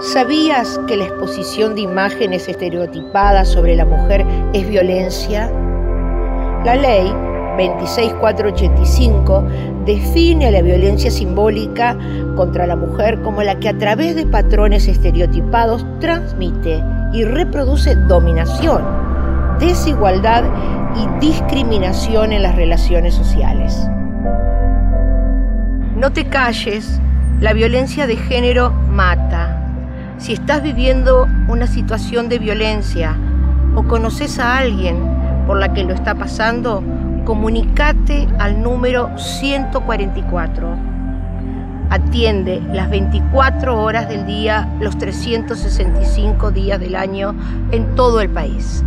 ¿Sabías que la exposición de imágenes estereotipadas sobre la mujer es violencia? La ley 26485 define la violencia simbólica contra la mujer como la que a través de patrones estereotipados transmite y reproduce dominación, desigualdad y discriminación en las relaciones sociales. No te calles, la violencia de género mata. Si estás viviendo una situación de violencia o conoces a alguien por la que lo está pasando, comunicate al número 144. Atiende las 24 horas del día, los 365 días del año en todo el país.